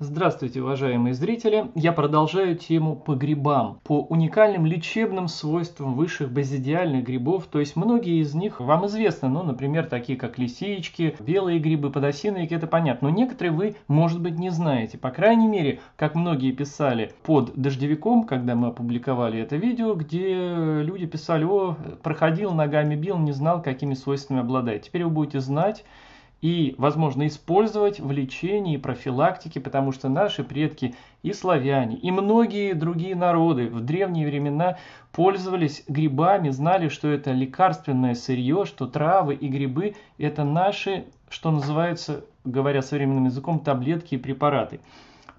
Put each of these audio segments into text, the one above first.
Здравствуйте, уважаемые зрители! Я продолжаю тему по грибам, по уникальным лечебным свойствам высших базидиальных грибов. То есть многие из них вам известны, ну, например, такие как лисички, белые грибы, подосиновики, это понятно. Но некоторые вы, может быть, не знаете. По крайней мере, как многие писали под дождевиком, когда мы опубликовали это видео, где люди писали, о, проходил, ногами бил, не знал, какими свойствами обладает. Теперь вы будете знать, и, возможно, использовать в лечении и профилактике, потому что наши предки и славяне, и многие другие народы в древние времена пользовались грибами, знали, что это лекарственное сырье, что травы и грибы – это наши, что называется, говоря современным языком, таблетки и препараты.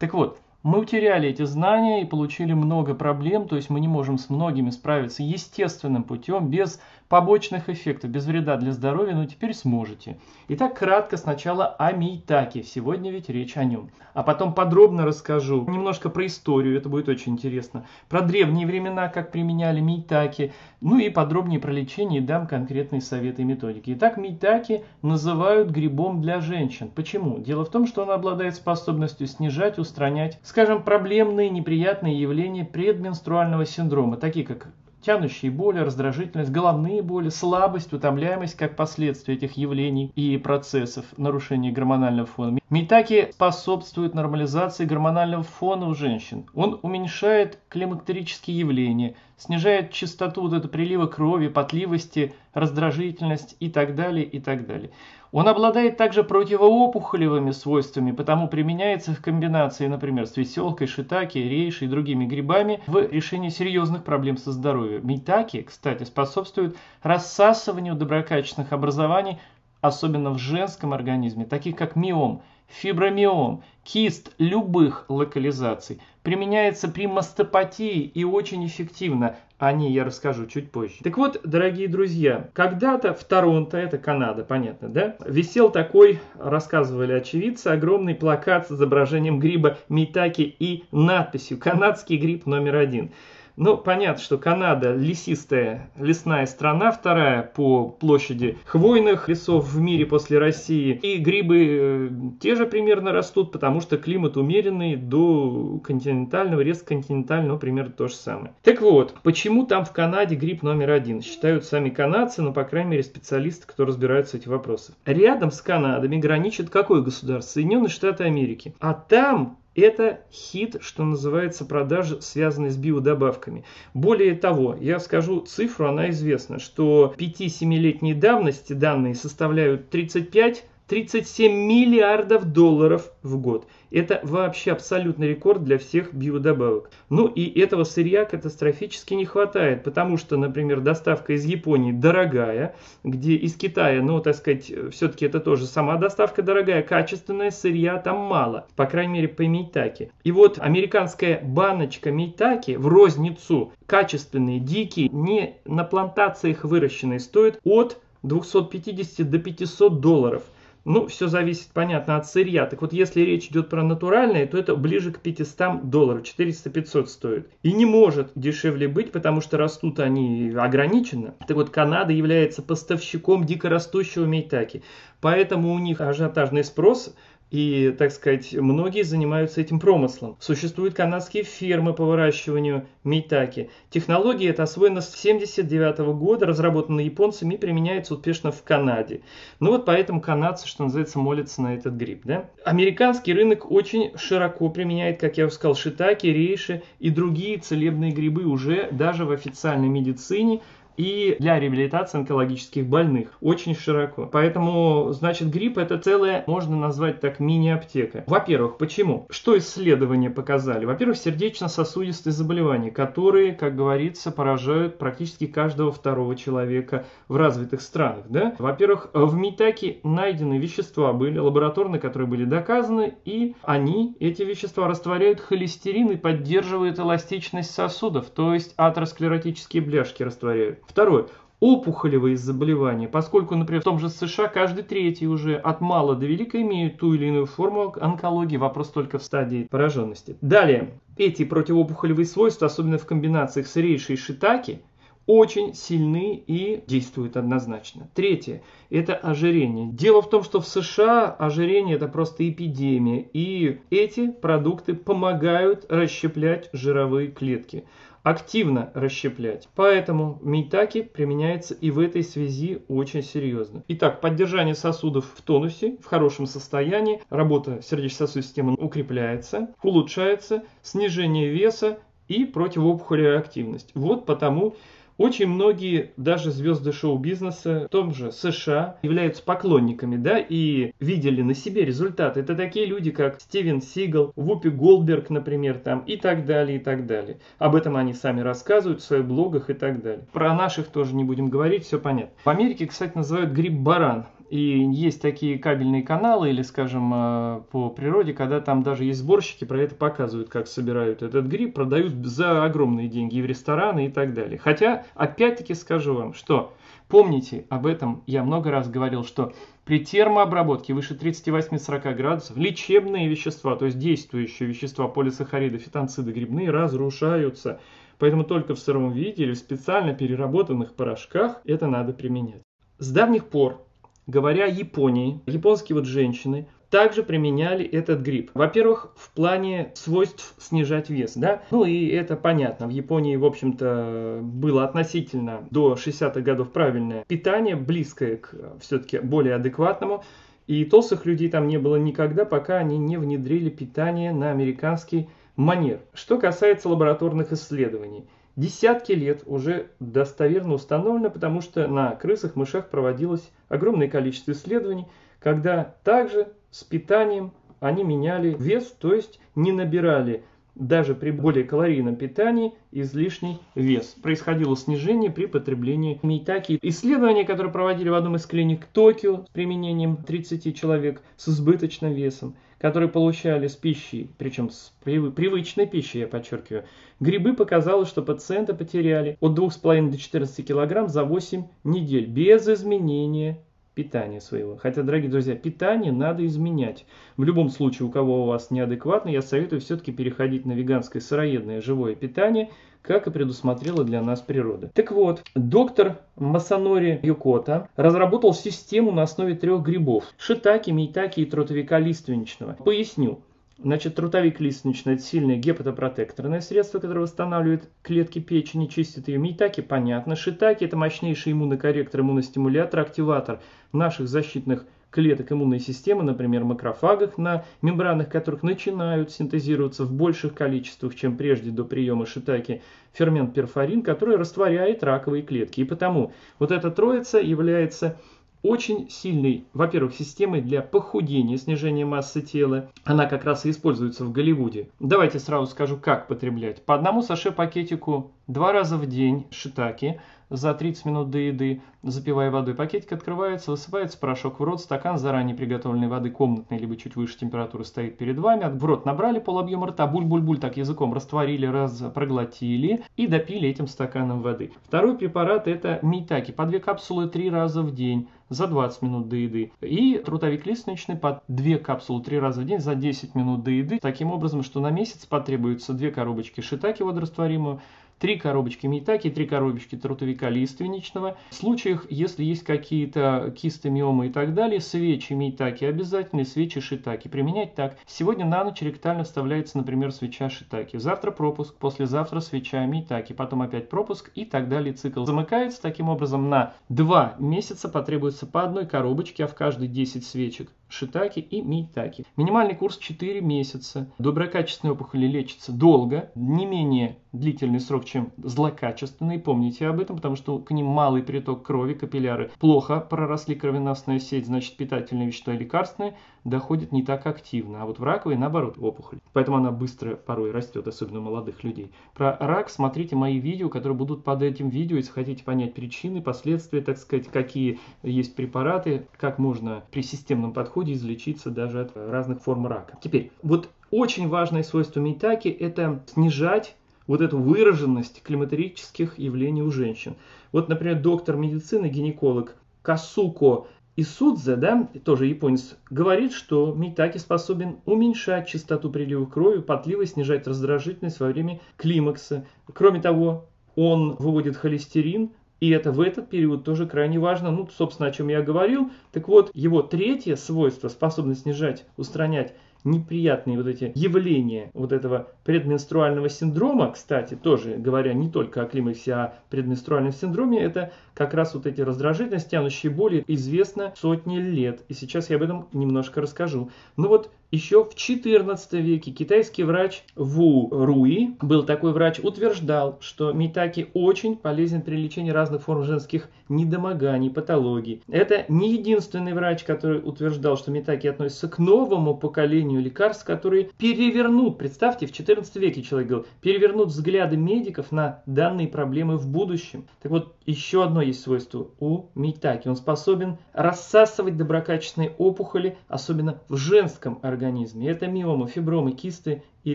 Так вот, мы утеряли эти знания и получили много проблем, то есть мы не можем с многими справиться естественным путем, без побочных эффектов, без вреда для здоровья, но теперь сможете. Итак, кратко сначала о Мейтаке, сегодня ведь речь о нем. А потом подробно расскажу немножко про историю, это будет очень интересно, про древние времена, как применяли Мейтаки, ну и подробнее про лечение дам конкретные советы и методики. Итак, Мейтаки называют грибом для женщин. Почему? Дело в том, что он обладает способностью снижать, устранять, скажем, проблемные неприятные явления предменструального синдрома, такие как тянущие боли, раздражительность, головные боли, слабость, утомляемость как последствия этих явлений и процессов нарушения гормонального фона. Митаки способствует нормализации гормонального фона у женщин. Он уменьшает климактерические явления, снижает частоту вот этого прилива крови, потливости, раздражительность и так далее, и так далее. Он обладает также противоопухолевыми свойствами, потому применяется в комбинации, например, с веселкой, шитаки, рейшей и другими грибами в решении серьезных проблем со здоровьем. Митаки, кстати, способствуют рассасыванию доброкачественных образований, особенно в женском организме, таких как миом – Фибромиом, кист любых локализаций, применяется при мастопатии и очень эффективно. О ней я расскажу чуть позже. Так вот, дорогие друзья, когда-то в Торонто, это Канада, понятно, да, висел такой, рассказывали очевидцы, огромный плакат с изображением гриба Митаки и надписью «Канадский гриб номер один». Ну, понятно, что Канада лесистая лесная страна, вторая по площади хвойных лесов в мире после России. И грибы э, те же примерно растут, потому что климат умеренный до континентального, резко континентального примерно то же самое. Так вот, почему там в Канаде гриб номер один? Считают сами канадцы, но, по крайней мере, специалисты, кто разбираются в этих вопросах. Рядом с Канадами граничит какое государство? Соединенные Штаты Америки. А там это хит, что называется, продажи, связанные с биодобавками. Более того, я скажу цифру, она известна, что 5-7-летней давности данные составляют 35 37 миллиардов долларов в год. Это вообще абсолютный рекорд для всех биодобавок. Ну и этого сырья катастрофически не хватает, потому что, например, доставка из Японии дорогая, где из Китая, ну, так сказать, все-таки это тоже сама доставка дорогая, качественное сырья там мало, по крайней мере по мейтаке. И вот американская баночка мейтаки в розницу качественные, дикие, не на плантациях выращенные, стоит от 250 до 500 долларов – ну, все зависит, понятно, от сырья. Так вот, если речь идет про натуральное, то это ближе к 500 долларов, 400-500 стоит. И не может дешевле быть, потому что растут они ограниченно. Так вот, Канада является поставщиком дикорастущего мейтаки. Поэтому у них ажиотажный спрос и, так сказать, многие занимаются этим промыслом. Существуют канадские фермы по выращиванию мейтаки. Технология эта освоена с 1979 года, разработана японцами и применяется успешно в Канаде. Ну вот поэтому канадцы, что называется, молятся на этот гриб. Да? Американский рынок очень широко применяет, как я уже сказал, шитаки, рейши и другие целебные грибы уже даже в официальной медицине – и для реабилитации онкологических больных. Очень широко. Поэтому, значит, грипп это целая, можно назвать так, мини-аптека. Во-первых, почему? Что исследования показали? Во-первых, сердечно-сосудистые заболевания, которые, как говорится, поражают практически каждого второго человека в развитых странах. Да? Во-первых, в Митаке найдены вещества были, лабораторные, которые были доказаны, и они, эти вещества, растворяют холестерин и поддерживают эластичность сосудов, то есть атеросклеротические бляшки растворяют. Второе. Опухолевые заболевания, поскольку, например, в том же США каждый третий уже от мала до велика имеют ту или иную форму онкологии, вопрос только в стадии пораженности. Далее, эти противоопухолевые свойства, особенно в комбинациях с рейшей и шитаки, очень сильны и действуют однозначно. Третье – это ожирение. Дело в том, что в США ожирение – это просто эпидемия, и эти продукты помогают расщеплять жировые клетки активно расщеплять. Поэтому мейтаки применяется и в этой связи очень серьезно. Итак, поддержание сосудов в тонусе, в хорошем состоянии, работа сердечно-сосудистой системы укрепляется, улучшается, снижение веса и противоопухолевая активность. Вот потому очень многие, даже звезды шоу-бизнеса, в том же США, являются поклонниками, да, и видели на себе результаты. Это такие люди, как Стивен Сигал, Вупи Голдберг, например, там, и так далее, и так далее. Об этом они сами рассказывают в своих блогах и так далее. Про наших тоже не будем говорить, все понятно. В Америке, кстати, называют гриб-баран. И есть такие кабельные каналы или, скажем, э, по природе, когда там даже есть сборщики, про это показывают, как собирают этот гриб, продают за огромные деньги и в рестораны и так далее. Хотя, опять-таки скажу вам, что помните, об этом я много раз говорил, что при термообработке выше 38-40 градусов лечебные вещества, то есть действующие вещества, полисахариды, фитонциды грибные, разрушаются. Поэтому только в сыром виде или в специально переработанных порошках это надо применять. С давних пор говоря о Японии, японские вот женщины также применяли этот гриб. Во-первых, в плане свойств снижать вес, да, ну и это понятно. В Японии, в общем-то, было относительно до 60-х годов правильное питание, близкое к все-таки более адекватному. И толстых людей там не было никогда, пока они не внедрили питание на американский манер. Что касается лабораторных исследований – десятки лет уже достоверно установлено, потому что на крысах, мышах проводилось огромное количество исследований, когда также с питанием они меняли вес, то есть не набирали даже при более калорийном питании излишний вес. Происходило снижение при потреблении мейтаки. Исследования, которые проводили в одном из клиник Токио с применением 30 человек с избыточным весом, которые получали с пищей, причем с привычной пищей, я подчеркиваю, грибы показалось, что пациенты потеряли от 2,5 до 14 кг за 8 недель без изменения питания своего. Хотя, дорогие друзья, питание надо изменять. В любом случае, у кого у вас неадекватно, я советую все-таки переходить на веганское сыроедное живое питание, как и предусмотрела для нас природа. Так вот, доктор Масанори Юкота разработал систему на основе трех грибов – шитаки, мейтаки и тротовика лиственничного. Поясню. Значит, трутовик лиственничный – это сильное гепатопротекторное средство, которое восстанавливает клетки печени, чистит ее. Митаки, понятно. Шитаки – это мощнейший иммунокорректор, иммуностимулятор, активатор наших защитных клеток иммунной системы, например, макрофагах, на мембранах которых начинают синтезироваться в больших количествах, чем прежде до приема шитаки, фермент перфорин, который растворяет раковые клетки. И потому вот эта троица является очень сильной, во-первых, системой для похудения, снижения массы тела. Она как раз и используется в Голливуде. Давайте сразу скажу, как потреблять. По одному саше пакетику два раза в день шитаки за 30 минут до еды, запивая водой. Пакетик открывается, высыпается порошок в рот, стакан заранее приготовленной воды комнатной, либо чуть выше температуры стоит перед вами. В рот набрали пол объема рта, буль-буль-буль так языком растворили, раз проглотили и допили этим стаканом воды. Второй препарат это митаки, по две капсулы три раза в день за 20 минут до еды. И трутовик лиственничный по 2 капсулы 3 раза в день за 10 минут до еды. Таким образом, что на месяц потребуется 2 коробочки шитаки водорастворимую, три коробочки митаки, три коробочки трутовика лиственничного. В случаях, если есть какие-то кисты, миомы и так далее, свечи митаки обязательно, свечи шитаки. Применять так. Сегодня на ночь ректально вставляется, например, свеча шитаки. Завтра пропуск, послезавтра свеча митаки, потом опять пропуск и так далее. Цикл замыкается. Таким образом, на два месяца потребуется по одной коробочке, а в каждой 10 свечек шитаки и митаки. Минимальный курс 4 месяца. Доброкачественные опухоли лечатся долго, не менее длительный срок, чем злокачественные. Помните об этом, потому что к ним малый приток крови, капилляры плохо проросли кровеносная сеть, значит питательные вещества и лекарственные доходят не так активно. А вот в раковой наоборот опухоль. Поэтому она быстро порой растет, особенно у молодых людей. Про рак смотрите мои видео, которые будут под этим видео, если хотите понять причины, последствия, так сказать, какие есть препараты, как можно при системном подходе излечиться даже от разных форм рака. Теперь, вот очень важное свойство митаки – это снижать вот эту выраженность климатерических явлений у женщин. Вот, например, доктор медицины, гинеколог Касуко Исудзе, да, тоже японец, говорит, что митаки способен уменьшать частоту прилива крови, потливость, снижать раздражительность во время климакса. Кроме того, он выводит холестерин, и это в этот период тоже крайне важно. Ну, собственно, о чем я говорил. Так вот, его третье свойство, способность снижать, устранять неприятные вот эти явления вот этого предменструального синдрома, кстати, тоже говоря не только о климаксе, а о предменструальном синдроме, это как раз вот эти раздражительности, тянущие боли, известно сотни лет. И сейчас я об этом немножко расскажу. Ну вот еще в XIV веке китайский врач Ву Руи, был такой врач, утверждал, что митаки очень полезен при лечении разных форм женских недомоганий, патологий. Это не единственный врач, который утверждал, что митаки относятся к новому поколению лекарств, которые перевернут, представьте, в XIV веке человек говорил, перевернут взгляды медиков на данные проблемы в будущем. Так вот, еще одно есть свойство у митаки. Он способен рассасывать доброкачественные опухоли, особенно в женском организме организме. Это миомы, фибромы, кисты и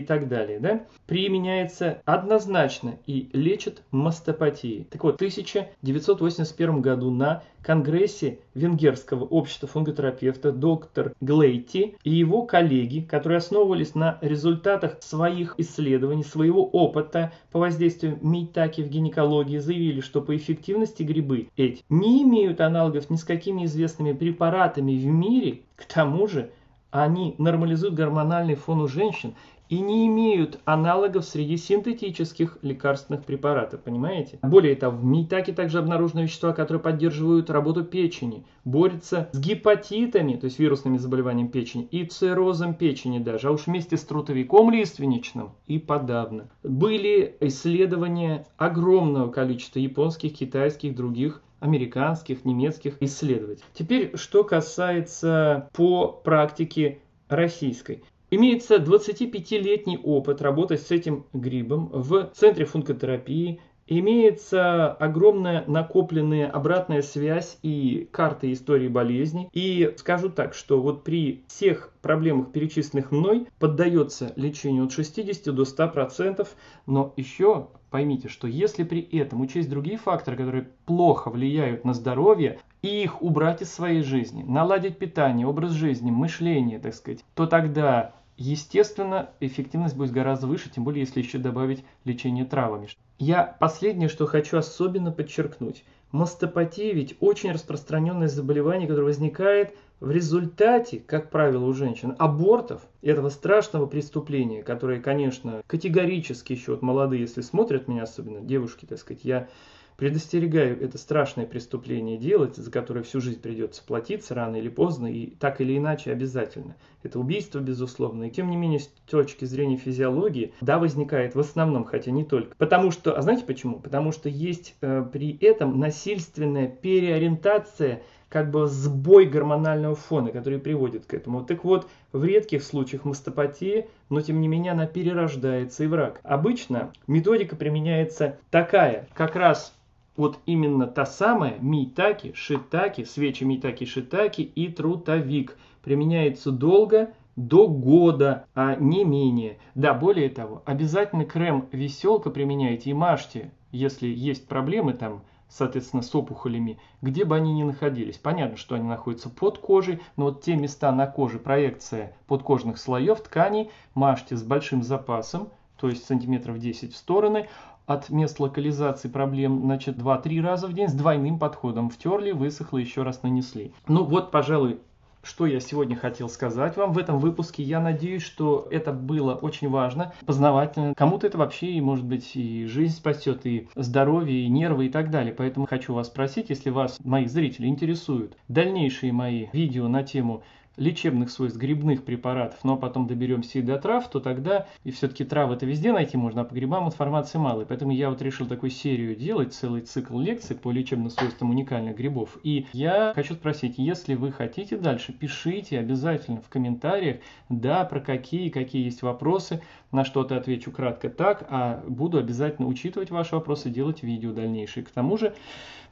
так далее. Да? Применяется однозначно и лечит мастопатии. Так вот, в 1981 году на Конгрессе Венгерского общества фунготерапевта доктор Глейти и его коллеги, которые основывались на результатах своих исследований, своего опыта по воздействию мейтаки в гинекологии, заявили, что по эффективности грибы эти не имеют аналогов ни с какими известными препаратами в мире, к тому же они нормализуют гормональный фон у женщин и не имеют аналогов среди синтетических лекарственных препаратов, понимаете? Более того, в мейтаке также обнаружены вещества, которые поддерживают работу печени, борются с гепатитами, то есть вирусными заболеваниями печени, и циррозом печени даже, а уж вместе с трутовиком лиственничным и подавно. Были исследования огромного количества японских, китайских, других американских, немецких исследователей. Теперь, что касается по практике российской. Имеется 25-летний опыт работы с этим грибом в Центре функотерапии Имеется огромная накопленная обратная связь и карта истории болезни. И скажу так, что вот при всех проблемах, перечисленных мной, поддается лечению от 60 до 100%, но еще поймите, что если при этом учесть другие факторы, которые плохо влияют на здоровье, и их убрать из своей жизни, наладить питание, образ жизни, мышление, так сказать, то тогда Естественно, эффективность будет гораздо выше, тем более если еще добавить лечение травами. Я последнее, что хочу особенно подчеркнуть. Мастопатия ведь очень распространенное заболевание, которое возникает в результате, как правило, у женщин, абортов, этого страшного преступления, которое, конечно, категорически еще вот молодые, если смотрят меня особенно, девушки, так сказать, я Предостерегаю это страшное преступление делать, за которое всю жизнь придется платиться рано или поздно, и так или иначе обязательно. Это убийство, безусловно. И тем не менее, с точки зрения физиологии, да, возникает в основном, хотя не только. Потому что, а знаете почему? Потому что есть э, при этом насильственная переориентация как бы сбой гормонального фона, который приводит к этому. Так вот, в редких случаях мастопатии, но тем не менее она перерождается и в рак. Обычно методика применяется такая, как раз вот именно та самая митаки, шитаки, свечи митаки, шитаки и трутовик. Применяется долго, до года, а не менее. Да, более того, обязательно крем веселка применяйте и мажьте, если есть проблемы там, соответственно, с опухолями, где бы они ни находились. Понятно, что они находятся под кожей, но вот те места на коже, проекция подкожных слоев тканей, мажьте с большим запасом, то есть сантиметров 10 в стороны, от мест локализации проблем, значит, 2-3 раза в день с двойным подходом. Втерли, высохло, еще раз нанесли. Ну вот, пожалуй, что я сегодня хотел сказать вам в этом выпуске. Я надеюсь, что это было очень важно, познавательно. Кому-то это вообще, и, может быть, и жизнь спасет, и здоровье, и нервы, и так далее. Поэтому хочу вас спросить, если вас, моих зрителей, интересуют дальнейшие мои видео на тему лечебных свойств грибных препаратов, но потом доберемся и до трав, то тогда, и все-таки травы-то везде найти можно, а по грибам информации мало. Поэтому я вот решил такую серию делать, целый цикл лекций по лечебным свойствам уникальных грибов. И я хочу спросить, если вы хотите дальше, пишите обязательно в комментариях, да, про какие, какие есть вопросы, на что-то отвечу кратко так, а буду обязательно учитывать ваши вопросы, делать видео дальнейшие. К тому же,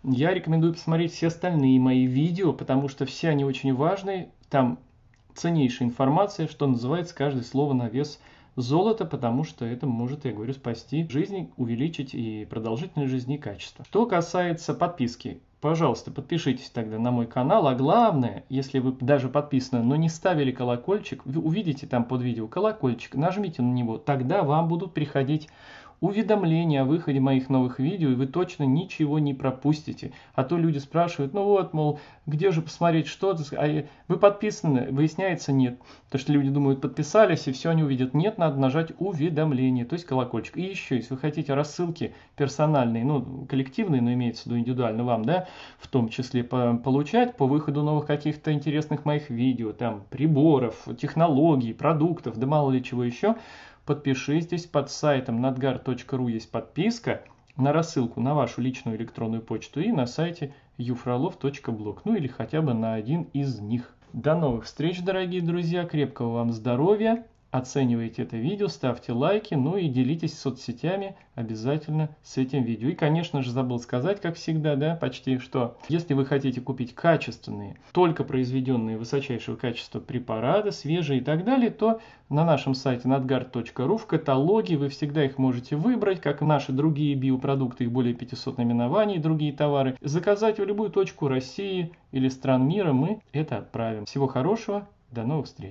я рекомендую посмотреть все остальные мои видео, потому что все они очень важные, там ценнейшая информация, что называется, каждое слово на вес золота, потому что это может, я говорю, спасти жизнь, увеличить и продолжительность жизни и качество. Что касается подписки, пожалуйста, подпишитесь тогда на мой канал. А главное, если вы даже подписаны, но не ставили колокольчик, вы увидите там под видео колокольчик, нажмите на него, тогда вам будут приходить уведомления о выходе моих новых видео, и вы точно ничего не пропустите. А то люди спрашивают, ну вот, мол, где же посмотреть что-то, а вы подписаны, выясняется нет. То, что люди думают, подписались, и все они увидят. Нет, надо нажать уведомление, то есть колокольчик. И еще, если вы хотите рассылки персональные, ну, коллективные, но имеется в виду индивидуально вам, да, в том числе по, получать по выходу новых каких-то интересных моих видео, там, приборов, технологий, продуктов, да мало ли чего еще, подпишитесь под сайтом nadgar.ru есть подписка на рассылку на вашу личную электронную почту и на сайте ufrolov.blog, ну или хотя бы на один из них. До новых встреч, дорогие друзья, крепкого вам здоровья, оценивайте это видео, ставьте лайки, ну и делитесь соцсетями обязательно с этим видео. И, конечно же, забыл сказать, как всегда, да, почти, что если вы хотите купить качественные, только произведенные высочайшего качества препараты, свежие и так далее, то на нашем сайте nadgard.ru в каталоге вы всегда их можете выбрать, как наши другие биопродукты, их более 500 наименований, другие товары, заказать в любую точку России или стран мира, мы это отправим. Всего хорошего, до новых встреч!